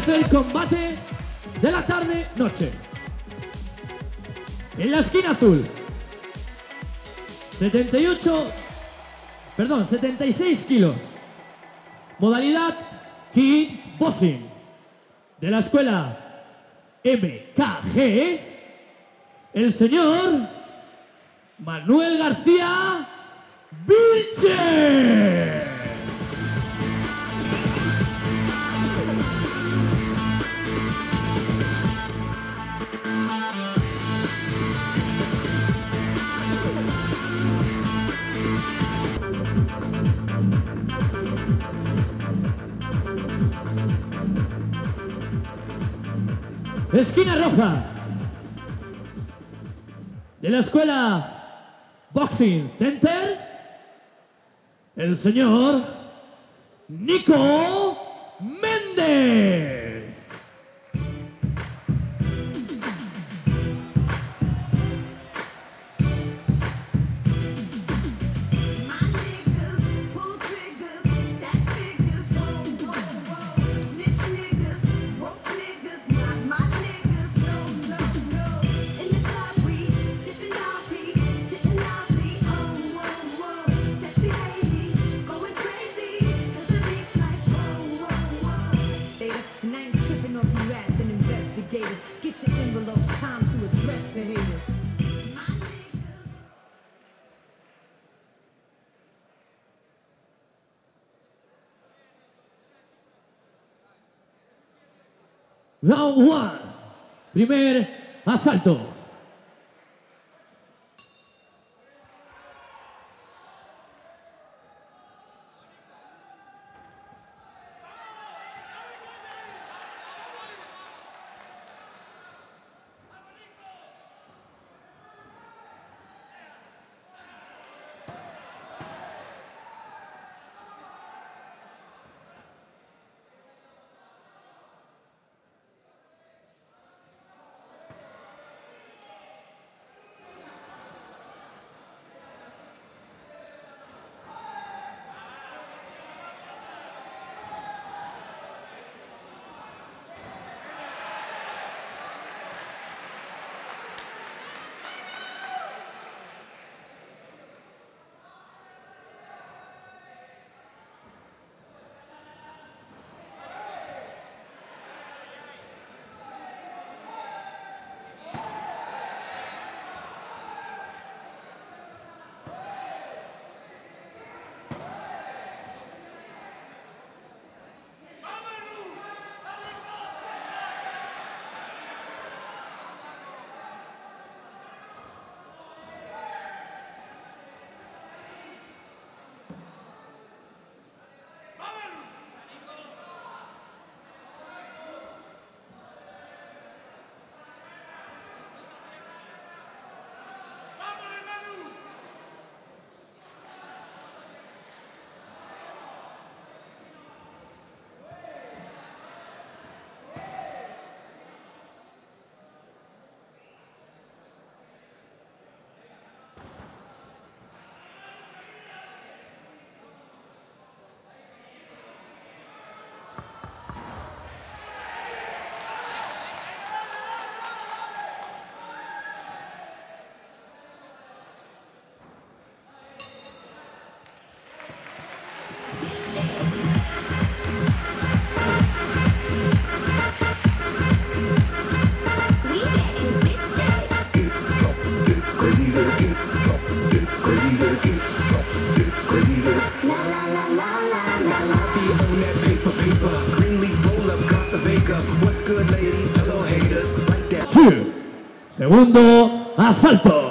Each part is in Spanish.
tercer combate de la tarde-noche. En la esquina azul, 78, perdón, 76 kilos. Modalidad kickboxing. De la escuela MKG, el señor Manuel García Vilche. Esquina roja. De la escuela Boxing Center. El señor Nico niggas. Round one. Primer asalto. Segundo asalto.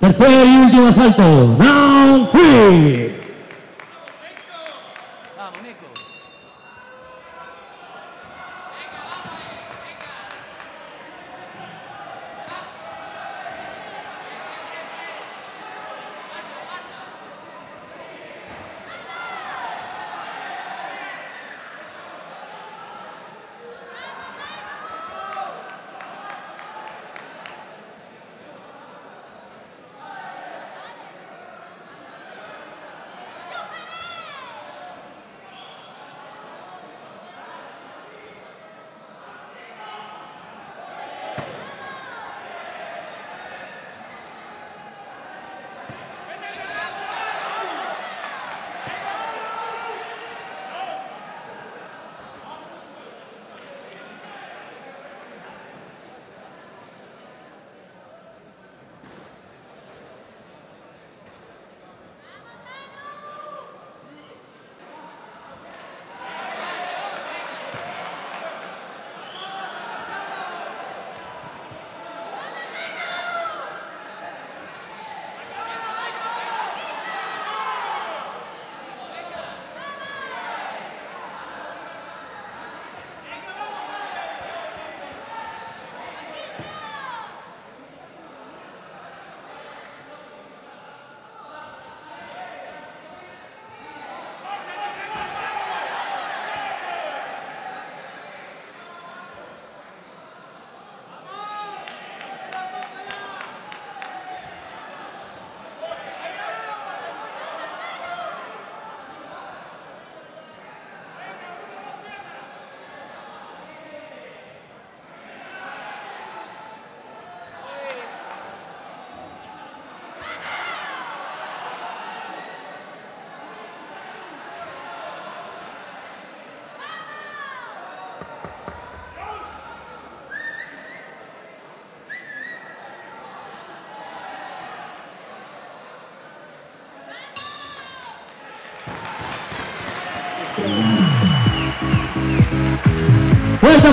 Tercer y último asalto. Down three.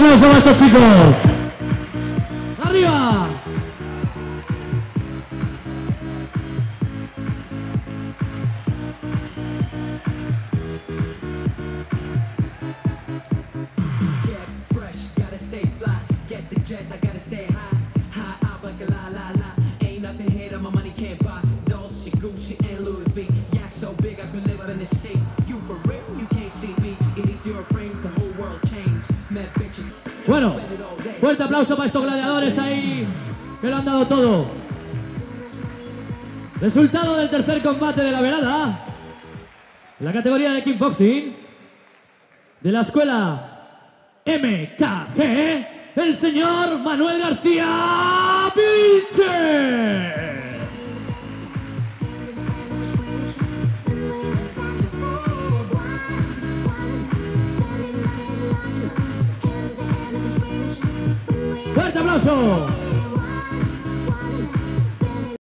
Brasil Atlético. Bueno, fuerte aplauso para estos gladiadores ahí, que lo han dado todo. Resultado del tercer combate de la velada. ¿eh? La categoría de kickboxing de la escuela MKG, el señor Manuel García Pinche. So.